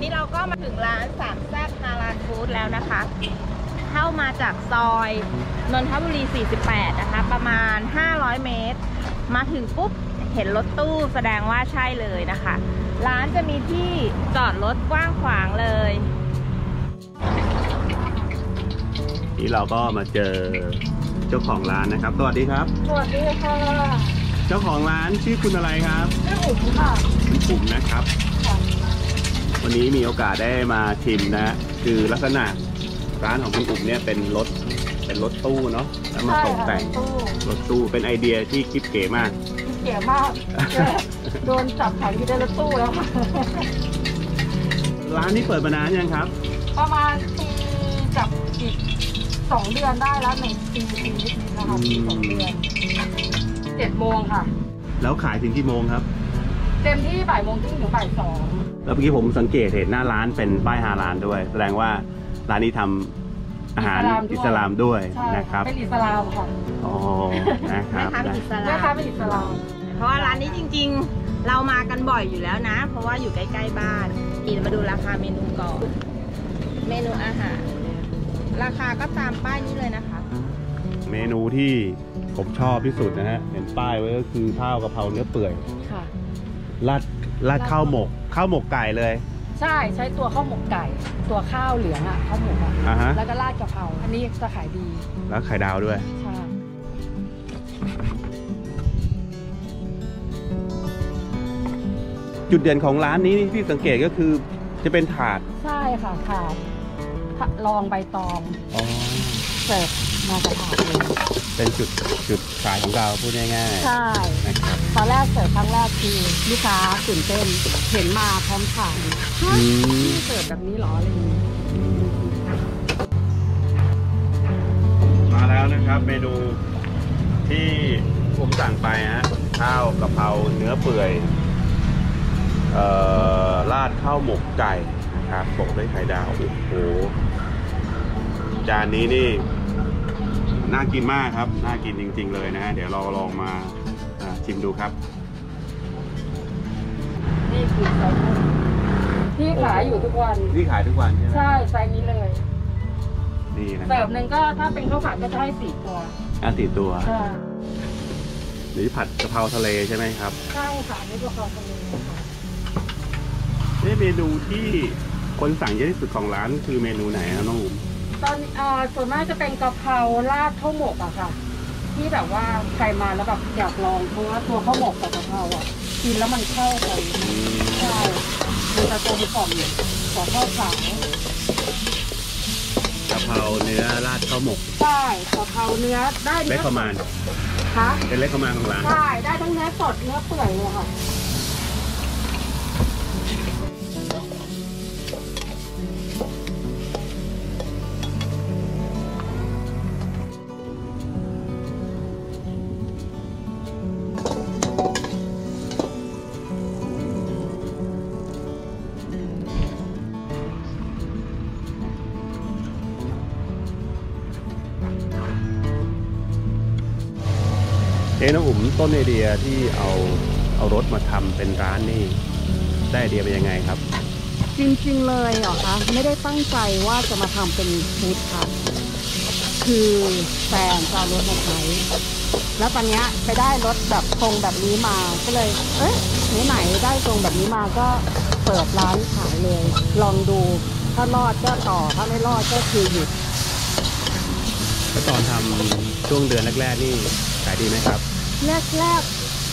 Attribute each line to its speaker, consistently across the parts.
Speaker 1: นี้เราก็มาถึงร้านสามแซ่บนาลานฟู้ดแล้วนะคะ เข้ามาจากซอยนนทบุรี 48 นะคะ ประมาณ 500 เมตร มาถึงปุ๊บ เห็นรถตู้แสดงว่าใช่เลยนะคะ ร้านจะมีที่จอดรถกว้างขวางเลย
Speaker 2: นี่เราก็มาเจอเจ้าของร้านนะครับ สวัสดีครับ
Speaker 3: สวัสดีค่ะ
Speaker 2: เจ้าของร้านชื่อคุณอะไรครับ
Speaker 3: ชื่ออุ๋มค่ะ
Speaker 2: คุณปุ๋มนะครับ วันนี้มีโอกาสได้มาชิมนะ คือลักษณะร้านของคุณอุ๋มเนี่ยเป็นรถเป็นรถตู้เนาะแล้วมา
Speaker 3: ใช่
Speaker 2: ตก
Speaker 3: ค่ะ
Speaker 2: แต่ง
Speaker 3: ตู้
Speaker 2: รถตู้เป็นไอเดียที่คิดเก๋มาก
Speaker 3: เก๋มากแกโดนจับขายที่ได้รถตู้แล้วค่ะ
Speaker 2: ร้านนี้เปิดมานานยังครับ
Speaker 3: ประมาณปีกับอีกสองเดือนได้แล้วหนึ่งปีปีนิดๆนะคะปีสองเดือนเจ็ดโมงค่ะ
Speaker 2: แล้วขายถึงกี่โมงครับ
Speaker 3: เต็มที่บ่ายโมงครึ่งถึงบ่ายสอง
Speaker 2: แล้วเมื่อกี้ผมสังเกตเห็นหน้าร้านเป็นป้ายฮาลานด้วย แสดงว่าร้านนี้ทำอาหารอิสลามด้วย
Speaker 3: ใช่
Speaker 2: นะครับ
Speaker 3: เป็นอิสลามค่ะ
Speaker 2: อ๋อนะครับ
Speaker 1: แม่ค้าเป็นอิส
Speaker 3: แม่
Speaker 1: ลา
Speaker 3: ค้ามเป็นอิสลาม
Speaker 1: เพราะว่าร้านนี้จริงๆ เรามากันบ่อยอยู่แล้วนะ เพราะว่าอยู่ใกล้ๆบ้านอีมาดูราคาเมนูก่อน เมนูอาหาร ราคาก็ตามป้ายนี้เลยนะคะ
Speaker 2: เมนูที่ผมชอบที่สุดนะฮะ เห็นป้ายไว้ก็คือข้าวกะเพราเนื้อเปื่อย
Speaker 3: ค่ะ
Speaker 2: ราด ราดข้าวหมกข้าวหมกไก่เลย
Speaker 3: ใช่ใช้ตัวข้าวหมกไก่ ตัวข้าวเหลืองอะข้าวหมกอะ
Speaker 2: อ่าฮะ
Speaker 3: แล้วก็ราดกะเพราอันนี้จะขายดี
Speaker 2: แล้วไข่ดาวด้วย
Speaker 3: ใช่
Speaker 2: จุดเด่นของร้านนี้ที่สังเกตก็คือจะเป็นถาด
Speaker 3: ใช่ค่ะค่ะลองใบตอง
Speaker 2: อ๋อ
Speaker 3: เสิร์ฟมาจากถาดเลย
Speaker 2: เป็นจุดจุดขายของเราพูดง่าย
Speaker 3: ใช่
Speaker 2: ๆนะครับ
Speaker 3: ตอนแรกเสิร์ฟครั้งแรกคือลูกค้าตื่นเต้นเห็นมาพร้อมถาดฮะ
Speaker 2: อืม
Speaker 3: พี่เสิร์ฟแบบนี้เหรออะไรอย่างนี้
Speaker 2: มาแล้วนะครับเมนูที่ผมสั่งไปฮะข้าวกะเพราเนื้อเปื่อยเอ่อราดข้าวหมกไก่นะครับโปะด้วยไข่ดาวโอ้โหจานนี้นี่ น่ากินมากครับ น่ากินจริง ๆ เลยนะฮะเดี๋ยวเราลองมาอ่าชิมดูครับ
Speaker 3: นี่คือไซส์ที่ขายอยู่ทุกวัน
Speaker 2: นี่ขายทุกวันใช่ไหม
Speaker 3: ใช่ไซส์นี้เลย
Speaker 2: นี่นะครับ
Speaker 3: เสิ
Speaker 2: ร์
Speaker 3: ฟหนึ่งก็ถ้าเป็นข้าวผัดก็จะให้สี่ตัว
Speaker 2: อะสี่ตัว
Speaker 3: ใช่
Speaker 2: หรือผัดกะเพราทะเลใช่ไหมครับ
Speaker 3: ใช่ค่ะนี่ตัวข้าวทะเลค่ะ
Speaker 2: นี่เมนูที่คนสั่งเยอะที่สุดของร้านคือเมนูไหนครับน้องอุ๋ม
Speaker 3: ตอนเอ่อส่วนมากจะเป็นกะเพราราดข้าวหมกอะค่ะ ที่แบบว่าใครมาแล้วแบบอยากลองเพราะว่าตัวข้าวหมกกับกะเพราอะกินแล้วมันเข้ากันใช่มันจะกลมกล่อมกว่าข้าวขาว
Speaker 2: กะเพราเนื้อราดข้าวหมก
Speaker 3: ใช่กะเพราเนื้อได้
Speaker 2: เล็
Speaker 3: เนื้
Speaker 2: ก
Speaker 3: อ
Speaker 2: ประมาณ
Speaker 3: คะ
Speaker 2: เป็นเล็กประมาณของร้าน
Speaker 3: ใช่ได้ทั้งเนื้อสดเนื้อเปื่อยเลยค่ะ
Speaker 2: เอ๊ะน้องอุ๋มต้นไอเดียที่เอาเอารถมาทำเป็นร้านนี่ได้ไอเดียเป็นยังไงครับ
Speaker 3: จริงๆเลยเหรอคะไม่ได้ตั้งใจว่าจะมาทำเป็นฟู้ดค่ะ คือแฟนจะเอารถมาใช้แล้วตอนเนี้ยไปได้รถแบบทรงแบบนี้มาก็เลย เอ๊ะไหนๆได้ทรงแบบนี้มาก็เปิดร้านขายเลย ลองดูถ้ารอดก็ต่อถ้าไม่รอดก็คือหยุด
Speaker 2: แล้วตอนทำช่วงเดือนแรกๆนี่ขายดีไหมครับ
Speaker 3: แรกแรก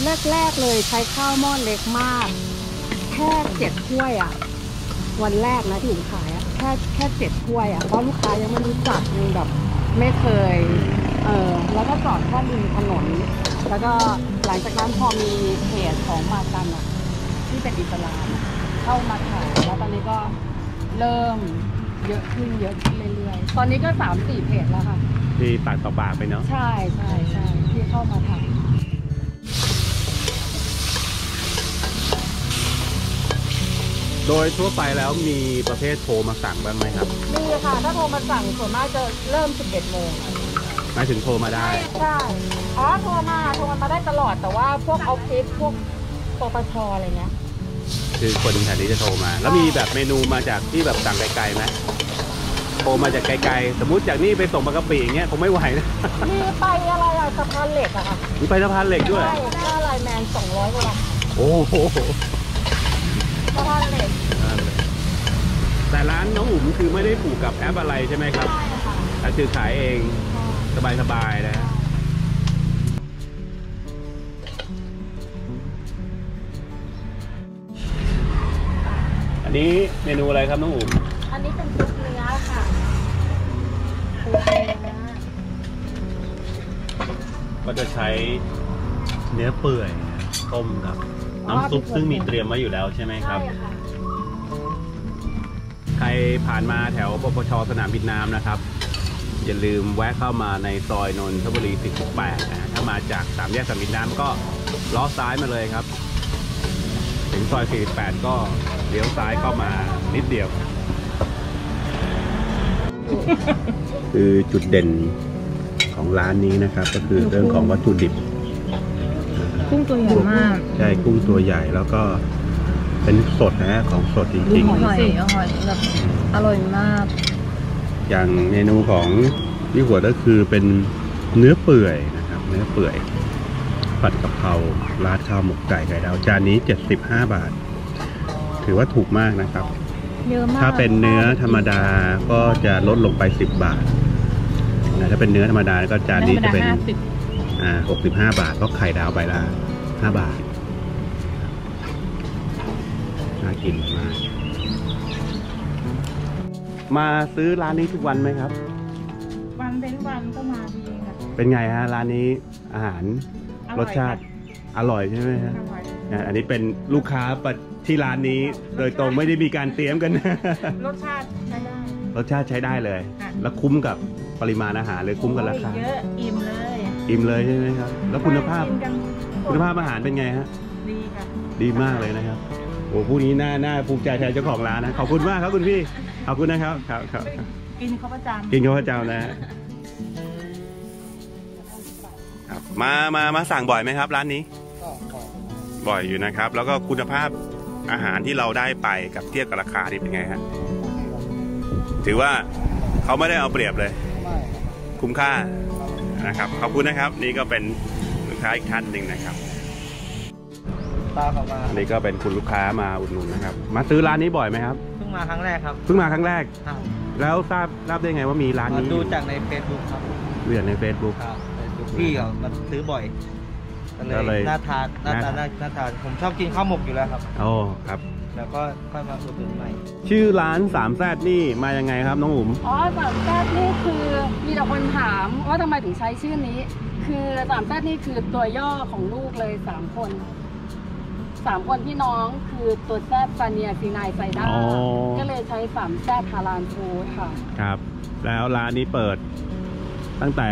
Speaker 3: แรกแรกๆเลยใช้ข้าวหม้อเล็กมาก แค่เจ็ดถ้วยอะ วันแรกนะที่ผมขายอะแค่แค่เจ็ดถ้วยอะเพราะลูกค้ายังไม่รู้จักยังแบบไม่เคย เออแล้วก็จอดแค่ริมถนน แล้วก็หลังจากนั้นพอมีเพจของมากันอะ ที่เป็นอิสลามอะเข้ามาขายแล้วตอนนี้ก็เริ่มเยอะขึ้นเยอะขึ้นเรื่อยๆ ตอนนี้ก็สามสี่เพจแล้วค่ะ
Speaker 2: ที่ปากต่อปากไปเนาะ
Speaker 3: ใช่ใช่ใช่ที่เข้ามาทำ
Speaker 2: โดยทั่วไปแล้วมีประเภทโทรมาสั่งบ้างไหมครับ
Speaker 3: ดีค่ะ ถ้าโทรมาสั่งส่วนมากจะเริ่ม 11 โมง
Speaker 2: หมายถึงโทรมาได้
Speaker 3: ใช่อ๋อโทรมาโทรมาได้ตลอดแต่ว่าพวกออฟฟิศพวกปปชอะไรเงี้ย
Speaker 2: คือคนแถวนี้จะโทรมา แล้วมีแบบเมนูมาจากที่แบบสั่งไกลๆไหม โทรมาจากไกลๆ สมมุติจากนี่ไปส่งบางกะปิอย่างเงี้ยคงไม่ไหวนะ
Speaker 3: มีไปอะไรอะสะพานเหล็กอะค่ะ
Speaker 2: มีไปสะพานเหล็กด้วย
Speaker 3: ใช่ค่าไลน์แมนสองร้อยกว่าบาท
Speaker 2: โอ้โห
Speaker 3: สะพานเหล็ก
Speaker 2: แต่ร้านน้องอุ๋มคือไม่ได้ผูกกับแอปอะไรใช่ไหมครับ
Speaker 3: ใช่ค่ะ
Speaker 2: แต่คือขายเองสบายๆนะฮะอันนี้เมนูอะไรครับน้องอุ๋ม
Speaker 3: อันนี้เป็นซุปเนื้อค่ะซุ ปเนื้อ
Speaker 2: ก็จะใช้เนื้อเปื่อยต้มกับ น้ำซุปซึ่งมีเตรียมไว้อยู่แล้วใช่ไหมครับ
Speaker 3: ใช่ค่ะ
Speaker 2: ใครผ่านมาแถวปปชสนามบินน้ำนะครับ อย่าลืมแวะเข้ามาในซอยนนทบุรี48นะฮะถ้ามาจากสามแยกสนามบินน้ำก็ล้อซ้ายมาเลยครับ ถึงซอย 48 ก็เลี้ยวซ้ายเข้ามานิดเดียว คือจุดเด่นของร้านนี้นะครับ ก็คือเรื่องของวัตถุดิบ
Speaker 1: กุ้งตัวใหญ่มาก
Speaker 2: ใช่กุ้งตัวใหญ่แล้วก็เป็นสดนะฮะของสดจริง
Speaker 1: หอยสิหอยแบบอร่อยมาก
Speaker 2: ๆอย่างเมนูของพี่หัวก็คือเป็นเนื้อเปื่อยนะครับ เนื้อเปื่อยผัดกะเพราราดข้าวหมกไก่ไก่ดาวจานนี้ 75 บาท ถือว่าถูกมากนะครับ
Speaker 1: เยอะมาก
Speaker 2: ถ้าเป็นเนื้อธรรมดาก็จะลดลงไป 10 บาทนะถ้าเป็นเนื้อธรรมดาก็จานนี้จะเป็น
Speaker 1: ห้าสิบ
Speaker 2: อ่า65บาทก็ไข่ดาวใบละ5บาทน่ากินมากมาซื้อร้านนี้ทุกวันไหมครับ
Speaker 1: วันเป็นวันก็มาดีค่ะ
Speaker 2: เป็นไงฮะร้านนี้อาหารรสชาติอร่อยใช่ไหมฮะอ่าอันนี้เป็นลูกค้าประ ที่ร้านนี้โดยตรงไม่ได้มีการเตรียมกัน
Speaker 1: รสชาติใช้ได้
Speaker 2: รสชาติใช้ได้เลย
Speaker 1: ค่ะ
Speaker 2: แล้วคุ้มกับปริมาณอาหารเลยคุ้มกับราคา
Speaker 1: เยอะอิ่มเลย
Speaker 2: อิ่มเลยใช่ไหมครับ แล้วคุณภาพ
Speaker 1: กินกัน
Speaker 2: คุณภาพอาหารเป็นไงฮะ
Speaker 1: ดีค่ะ
Speaker 2: ดีมากเลยนะครับโอ้ผู้นี้น่าน่าภูมิใจแทนเจ้าของร้านนะ ขอบคุณมากครับคุณพี่ ขอบคุณนะครับ ครับครับ
Speaker 1: กินเขาประจำ
Speaker 2: กินข้าวเจ้านะฮะครับมามามาสั่งบ่อยไหมครับ ร้านนี้บ่อยอยู่นะครับ แล้วก็คุณภาพ อาหารที่เราได้ไปกับเทียบกับราคานี่เป็นไงฮะถือว่าเขาไม่ได้เอาเปรียบเลย คุ้มค่านะครับขอบคุณนะครับ นี่ก็เป็นลูกค้าอีกท่านหนึ่งนะครับ
Speaker 4: ตาเข้ามา
Speaker 2: อันนี้ก็เป็นคุณลูกค้ามาอุดหนุนนะครับ มาซื้อร้านนี้บ่อยไหมครับ
Speaker 4: เพิ่งมาครั้งแรกครับ
Speaker 2: เพิ่งมาครั้งแรก
Speaker 4: ครับ
Speaker 2: แล้วทราบทราบได้ไงว่ามีร้าน
Speaker 4: มา
Speaker 2: นี้
Speaker 4: ดูจากในเฟซบุ๊กครับ
Speaker 2: เห็นใน Facebook
Speaker 4: ครับเฟซบุ๊กพี่เขามาซื้อบ่อย ก็เลย
Speaker 2: ก็เลย
Speaker 4: น่าทานน่าทาน
Speaker 2: น่า
Speaker 4: น่าทานผมชอบกินข้าวหมกอยู่แล้วครับ
Speaker 2: โอ้ครับ
Speaker 4: แล้วก็ค่อยมาอุดหนุนใหม่
Speaker 2: ชื่อร้านสาม Z นี่มายังไงครับน้องอุ๋ม
Speaker 3: อ๋อสาม Z นี่คือมีแต่คนถามว่าทำไมถึงใช้ชื่อนี้ คือสามแซดนี่คือตัวย่อของลูกเลยสามคนสามคนพี่น้องคือตัวแซดฟาเนียซีนายไซด้า
Speaker 2: อ๋อ
Speaker 3: ก็เลยใช้สามแซดฮาลานฟูดค่ะ
Speaker 2: ครับ แล้วร้านนี้เปิดตั้งแต่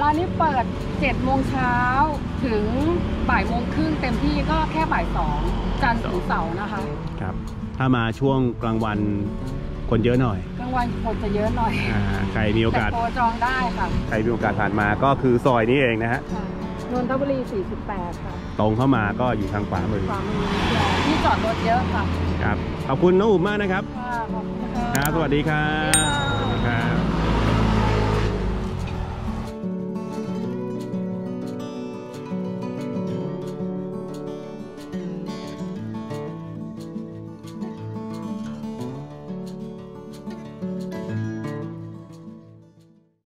Speaker 3: ร้านนี้เปิด 7โมงเช้าถึงบ่ายโมงครึ่งเต็มที่ก็แค่บ่ายสองจันทร์ถึงเสาร์นะคะ
Speaker 2: ครับ ถ้ามาช่วงกลางวันคนเยอะหน่อย
Speaker 3: กลางวันคนจะเยอะหน่อย
Speaker 2: อ่าใครมีโอ
Speaker 3: แต่
Speaker 2: กาส
Speaker 3: โปรจองได้ค่ะ
Speaker 2: ใครมีโอกาสผ่านมาก็คือซอยนี้เองนะฮะ
Speaker 3: ค่ะนนทบุรี 48 ค่ะ
Speaker 2: ตรงเข้ามาก็อยู่ทางขวามือ
Speaker 3: ความมือที่จอดรถเยอะค่ะ
Speaker 2: ครับ ขอบคุณน้องอุ๋มมากนะครับ
Speaker 3: ค่ะ ขอบคุณค่ะ
Speaker 2: ครับสวัสดีครับ
Speaker 3: สวัสดีค่ะ
Speaker 2: ครับ